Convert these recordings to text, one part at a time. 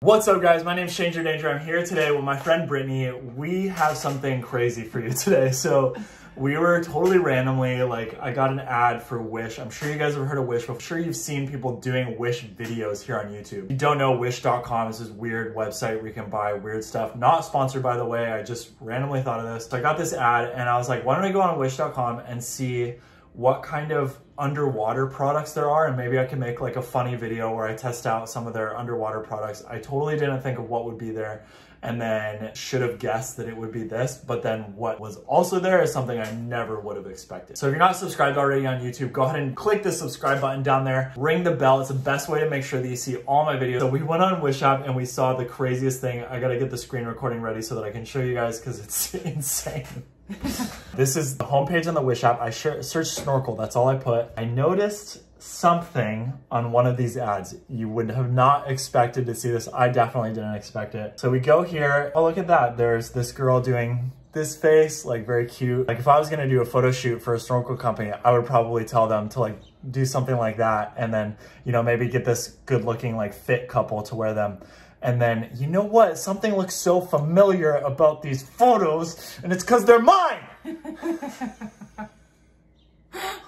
What's up guys, my name is Shanger Danger. I'm here today with my friend Brittany. We have something crazy for you today. So we were totally randomly, like I got an ad for Wish. I'm sure you guys have heard of Wish. But I'm sure you've seen people doing Wish videos here on YouTube. If you don't know, Wish.com is this weird website where you can buy weird stuff. Not sponsored by the way, I just randomly thought of this. So I got this ad and I was like, why don't I go on Wish.com and see what kind of underwater products there are and maybe I can make like a funny video where I test out some of their underwater products. I totally didn't think of what would be there and then should have guessed that it would be this, but then what was also there is something I never would have expected. So if you're not subscribed already on YouTube, go ahead and click the subscribe button down there, ring the bell. It's the best way to make sure that you see all my videos. So we went on Wish App and we saw the craziest thing. I gotta get the screen recording ready so that I can show you guys because it's insane. this is the homepage on the Wish app. I searched snorkel, that's all I put. I noticed something on one of these ads. You would have not expected to see this. I definitely didn't expect it. So we go here. Oh, look at that. There's this girl doing this face, like very cute. Like if I was gonna do a photo shoot for a snorkel company, I would probably tell them to like do something like that and then, you know, maybe get this good looking like fit couple to wear them. And then, you know what? Something looks so familiar about these photos and it's because they're mine.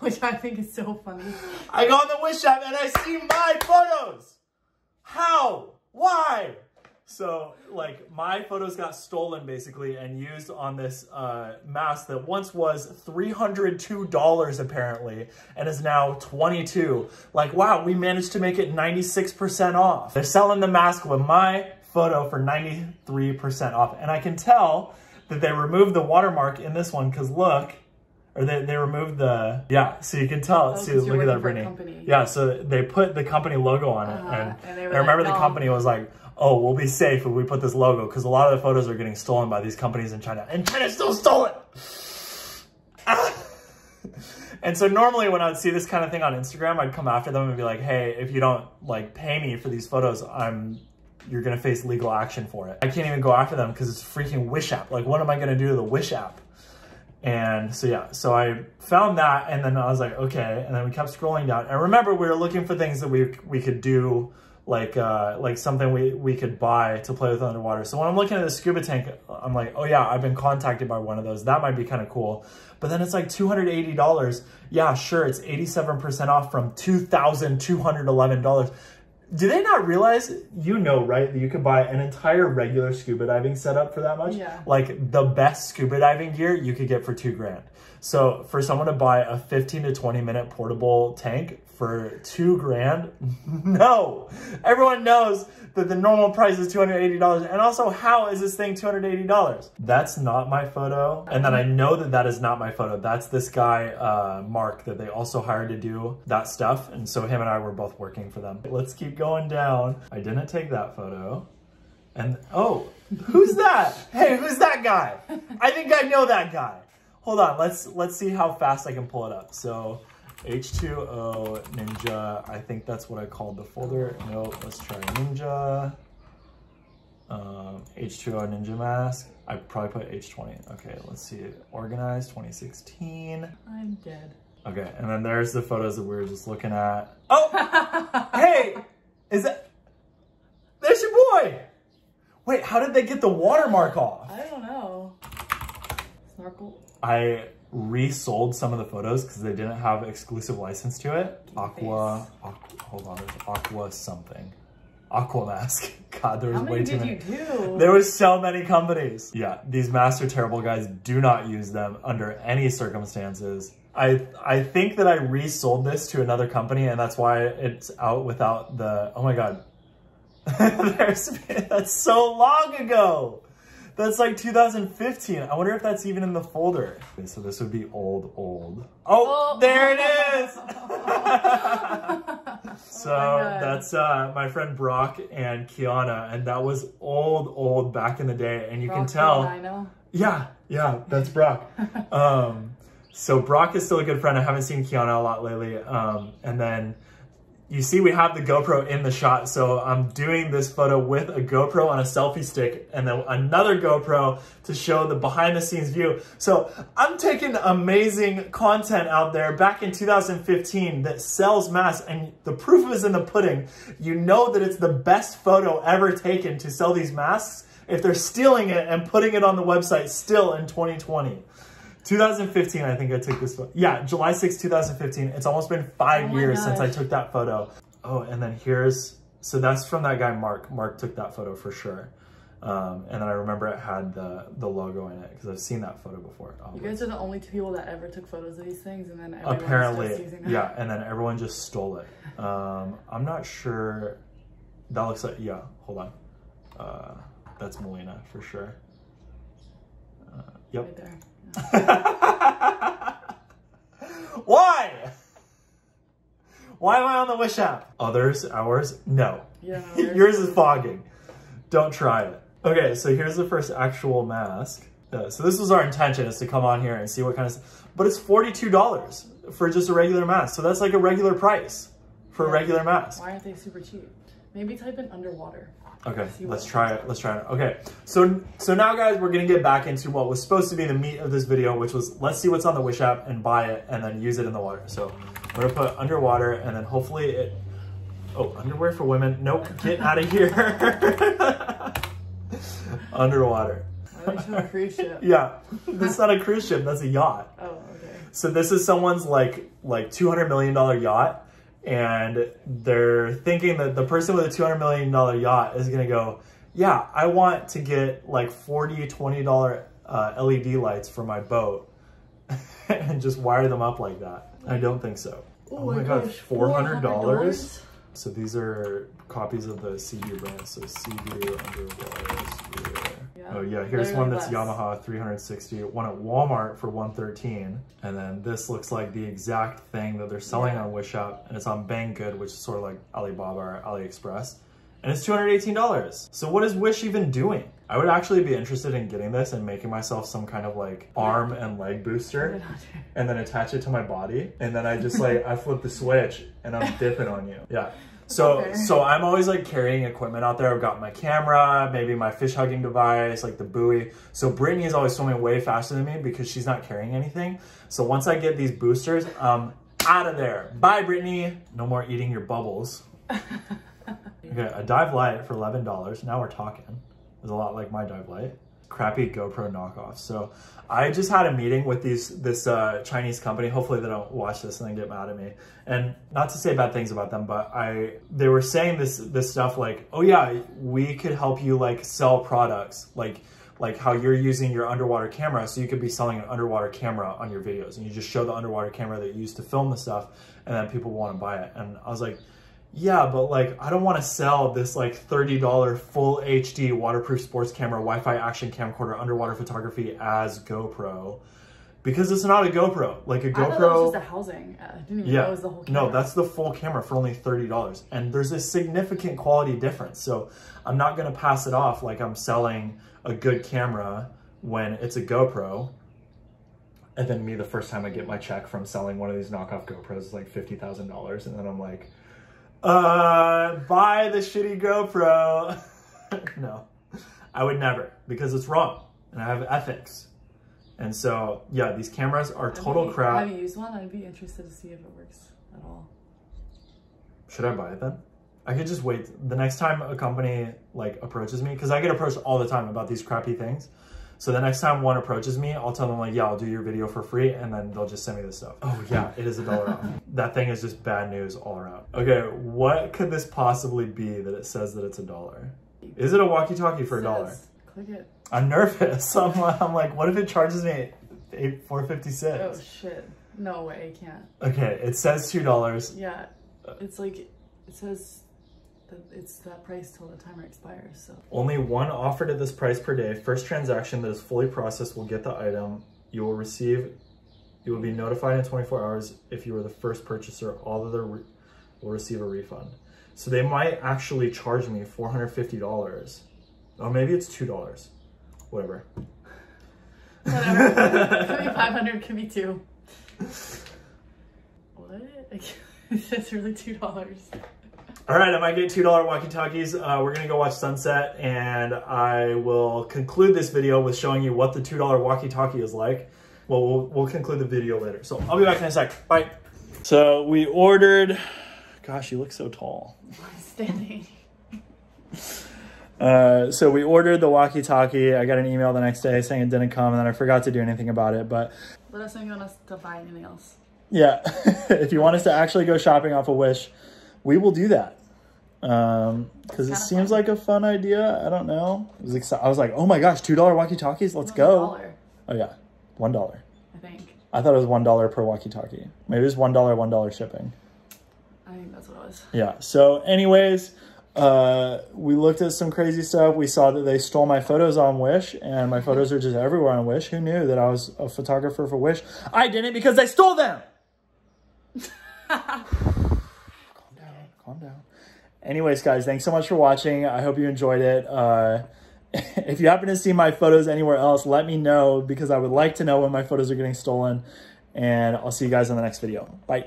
Which I think is so funny. I go on the Wish app and I see my photos. How? Why? So like my photos got stolen basically and used on this uh, mask that once was $302 apparently and is now 22. Like, wow, we managed to make it 96% off. They're selling the mask with my photo for 93% off. And I can tell that they removed the watermark in this one because look, or they, they removed the, yeah, so you can tell, oh, see, look at that, Brittany. Yeah, so they put the company logo on it. Uh, and, and, and I remember like, the company was like, oh, we'll be safe if we put this logo, because a lot of the photos are getting stolen by these companies in China, and China still stole it! and so normally when I'd see this kind of thing on Instagram, I'd come after them and be like, hey, if you don't like pay me for these photos, I'm you're gonna face legal action for it. I can't even go after them because it's freaking Wish app. Like, what am I gonna do to the Wish app? And so yeah, so I found that and then I was like, okay. And then we kept scrolling down. And remember, we were looking for things that we we could do like uh, like something we, we could buy to play with underwater. So when I'm looking at the scuba tank, I'm like, oh yeah, I've been contacted by one of those. That might be kind of cool. But then it's like $280. Yeah, sure, it's 87% off from $2,211 do they not realize you know right that you could buy an entire regular scuba diving setup for that much yeah like the best scuba diving gear you could get for two grand so for someone to buy a 15 to 20 minute portable tank for two grand no everyone knows that the normal price is $280 and also how is this thing $280 that's not my photo and then i know that that is not my photo that's this guy uh mark that they also hired to do that stuff and so him and i were both working for them let's keep going down. I didn't take that photo. And, oh, who's that? hey, who's that guy? I think I know that guy. Hold on, let's let's see how fast I can pull it up. So, H2O Ninja, I think that's what I called the folder. No, let's try Ninja. Um, H2O Ninja Mask. I probably put H20. Okay, let's see it. Organized 2016. I'm dead. Okay, and then there's the photos that we were just looking at. Oh, hey, is that, there's your boy. Wait, how did they get the watermark off? I don't know. Snorkel. I resold some of the photos because they didn't have exclusive license to it. Aqua, aqua, hold on, there's Aqua something. Aqua mask. God, there was way too many. There was so many companies. Yeah, these master terrible guys do not use them under any circumstances. I I think that I resold this to another company and that's why it's out without the, oh my God. There's, that's so long ago. That's like 2015. I wonder if that's even in the folder. Okay, so this would be old, old. Oh, oh. there it is. so oh that's uh, my friend Brock and Kiana. And that was old, old back in the day. And you Brock can tell. I know. Yeah, yeah, that's Brock. um, so Brock is still a good friend. I haven't seen Kiana a lot lately. Um, and then you see we have the GoPro in the shot. So I'm doing this photo with a GoPro on a selfie stick and then another GoPro to show the behind the scenes view. So I'm taking amazing content out there back in 2015 that sells masks and the proof is in the pudding. You know that it's the best photo ever taken to sell these masks if they're stealing it and putting it on the website still in 2020. 2015, I think I took this photo. Yeah, July 6, 2015. It's almost been five Oh years since I took that photo. Oh, and then here's, so that's from that guy, Mark. Mark took that photo for sure. Um, and then I remember it had the, the logo in it because I've seen that photo before. Oh, You guys are the only two people that ever took photos of these things, and then apparently, yeah, and then everyone just stole it. Um, I'm not sure. That looks like, yeah, hold on. Uh, that's Melina for sure. Uh, yep. Right there. Why? Why am I on the Wish app? Others, ours, no. Yeah, Yours is fogging. Don't try it. Okay, so here's the first actual mask. Uh, so this was our intention is to come on here and see what kind of, but it's $42 for just a regular mask. So that's like a regular price for a regular mask. Why aren't they super cheap? Maybe type in underwater. Okay, let's try it. Let's try it. Okay, so so now, guys, we're gonna get back into what was supposed to be the meat of this video, which was let's see what's on the Wish app and buy it, and then use it in the water. So we're gonna put underwater, and then hopefully it. Oh, underwear for women. Nope, get out of here. underwater. A cruise ship? Yeah, that's not a cruise ship. That's a yacht. Oh, okay. So this is someone's like like two hundred million dollar yacht, and they're thinking that the person with a two hundred million dollar yacht is gonna go, yeah, I want to get like 40 20 dollar uh, LED lights for my boat, and just wire them up like that. I don't think so. Oh, my god, four hundred dollars. So these are copies of the Sea brand. So Sea underwater. Yeah, Oh yeah, here's literally one that's less. Yamaha 360, one at Walmart for 113, and then this looks like the exact thing that they're selling Yeah. on Wish App, and it's on Banggood, which is sort of like Alibaba or AliExpress, and it's $218. So what is Wish even doing? I would actually be interested in getting this and making myself some kind of like arm and leg booster, and then attach it to my body, and then I just like I flip the switch and I'm dipping on you. Yeah. So Okay. so I'm always like carrying equipment out there. I've got my camera, maybe my fish hugging device, like the buoy. So Brittany is always swimming way faster than me because she's not carrying anything. So once I get these boosters, um, out of there. Bye, Brittany. No more eating your bubbles. Okay, a dive light for eleven dollars. Now we're talking. It's a lot like my dive light. Crappy GoPro knockoff. So I just had a meeting with these this uh, Chinese company. Hopefully they don't watch this and then get mad at me. And not to say bad things about them, but I they were saying this this stuff like, oh yeah, we could help you like sell products like like how you're using your underwater camera so you could be selling an underwater camera on your videos and you just show the underwater camera that you used to film the stuff and then people want to buy it and i was like yeah, but like I don't want to sell this like $30 full HD waterproof sports camera, Wi-Fi action camcorder, underwater photography as GoPro because it's not a GoPro. Like a I thought GoPro was just a housing. Uh, I didn't even know yeah. it was the whole camera. No, that's the full camera for only $30. And there's a significant quality difference. So I'm not going to pass it off like I'm selling a good camera when it's a GoPro. And then me, the first time I get my check from selling one of these knockoff GoPros is like $50,000. And then I'm like, uh, buy the shitty GoPro. no, I would never because it's wrong and I have ethics. And so, yeah, these cameras are Have total you- crap. Have you used one? I'd be interested to see if it works at all. Should I buy it then? I could just wait. The next time a company like approaches me, because I get approached all the time about these crappy things. So the next time one approaches me, I'll tell them like, yeah, I'll do your video for free, and then they'll just send me this stuff. Oh yeah, it is a dollar off. That thing is just bad news all around. Okay, what could this possibly be that it says that it's a dollar? Is it a walkie-talkie for a dollar? Click it. I'm nervous. I'm, I'm like, what if it charges me eight four fifty Oh six? shit. No way, I can't. Okay, it says two dollars. Yeah, it's like it says that it's that price till the timer expires. So Only one offered at this price per day. First transaction that is fully processed will get the item. You will receive, you will be notified in 24 hours if you are the first purchaser. All other re- will receive a refund. So they might actually charge me $450. Or maybe it's $2. Whatever. whatever. could be five hundred. Could be two. What? It's really two dollars. All right, I might get $2 walkie-talkies. Uh, we're gonna go watch sunset and I will conclude this video with showing you what the $2 walkie-talkie is like. Well, well, we'll conclude the video later. So I'll be back in a sec, bye. So we ordered, gosh, you look so tall. Standing. Uh, so we ordered the walkie-talkie. I got an email the next day saying it didn't come and then I forgot to do anything about it. But Let us know if you want us to buy anything else. yeah, if you want us to actually go shopping off a Wish, we will do that. Um, cause it seems fun. like a fun idea. I don't know. I was exci- I was like, oh my gosh, $2 walkie-talkies. Let's One go. Oh yeah. $1. I think. I thought it was $1 per walkie-talkie. Maybe it was $1, $1 shipping. I think that's what it was. Yeah. So, anyways, uh, we looked at some crazy stuff. We saw that they stole my photos on Wish, and my photos are just everywhere on Wish. Who knew that I was a photographer for Wish? I didn't because they stole them. calm down. Calm down. Anyways, guys, thanks so much for watching. I hope you enjoyed it. Uh, if you happen to see my photos anywhere else, let me know because I would like to know when my photos are getting stolen. And I'll see you guys in the next video. Bye.